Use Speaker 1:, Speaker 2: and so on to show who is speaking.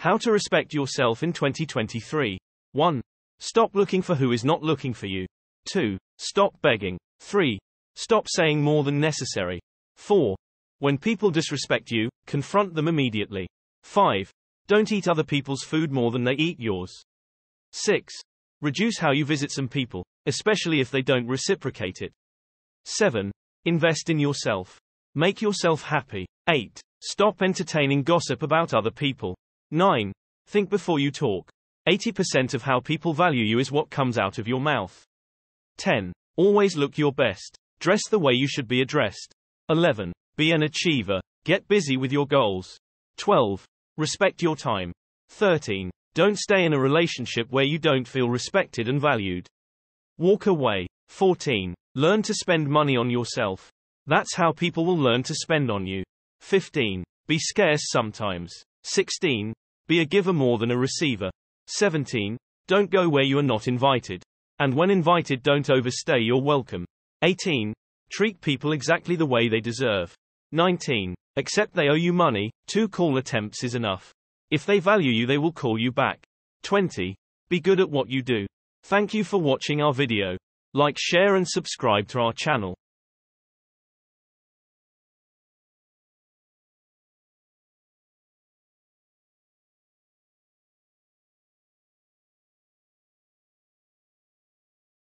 Speaker 1: How to respect yourself in 2023. 1. Stop looking for who is not looking for you. 2. Stop begging. 3. Stop saying more than necessary. 4. When people disrespect you, confront them immediately. 5. Don't eat other people's food more than they eat yours. 6. Reduce how you visit some people, especially if they don't reciprocate it. 7. Invest in yourself. Make yourself happy. 8. Stop entertaining gossip about other people. 9. Think before you talk. 80% of how people value you is what comes out of your mouth. 10. Always look your best. Dress the way you should be addressed. 11. Be an achiever. Get busy with your goals. 12. Respect your time. 13. Don't stay in a relationship where you don't feel respected and valued. Walk away. 14. Learn to spend money on yourself. That's how people will learn to spend on you. 15. Be scarce sometimes. 16. Be a giver more than a receiver. 17. Don't go where you are not invited. And when invited, don't overstay your welcome. 18. Treat people exactly the way they deserve. 19. Except they owe you money, two call attempts is enough. If they value you, they will call you back. 20. Be good at what you do. Thank you for watching our video. Like, share, and subscribe to our channel.